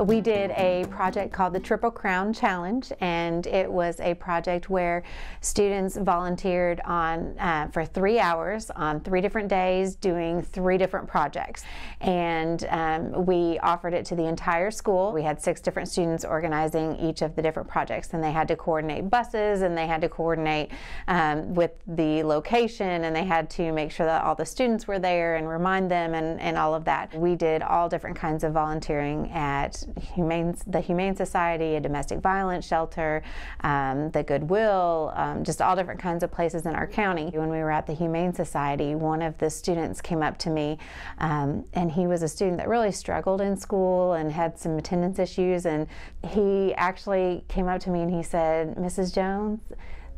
We did a project called the Triple Crown Challenge, and it was a project where students volunteered on uh, for three hours on three different days doing three different projects. And um, we offered it to the entire school. We had six different students organizing each of the different projects, and they had to coordinate buses and they had to coordinate um, with the location and they had to make sure that all the students were there and remind them and, and all of that. We did all different kinds of volunteering at Humane, the Humane Society, a domestic violence shelter, um, the Goodwill, um, just all different kinds of places in our county. When we were at the Humane Society, one of the students came up to me um, and he was a student that really struggled in school and had some attendance issues and he actually came up to me and he said, Mrs. Jones,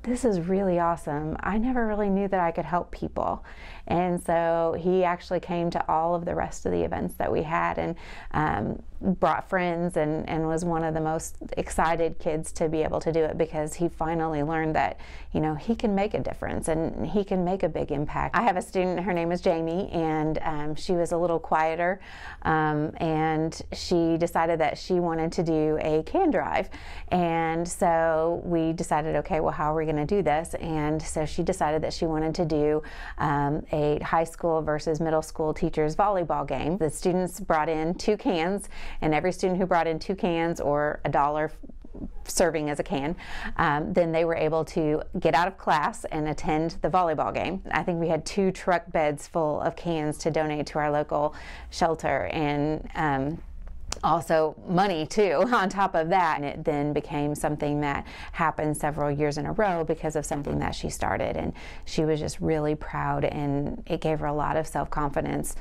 this is really awesome. I never really knew that I could help people. And so he actually came to all of the rest of the events that we had and um, brought friends and, and was one of the most excited kids to be able to do it because he finally learned that, you know, he can make a difference and he can make a big impact. I have a student, her name is Jamie, and um, she was a little quieter um, and she decided that she wanted to do a can drive. And so we decided, okay, well, how are we going to do this? And so she decided that she wanted to do um, a high school versus middle school teachers volleyball game. The students brought in two cans, and every student who brought in two cans or a dollar serving as a can, um, then they were able to get out of class and attend the volleyball game. I think we had two truck beds full of cans to donate to our local shelter, and um, also money too on top of that. And it then became something that happened several years in a row because of something that she started. And she was just really proud and it gave her a lot of self-confidence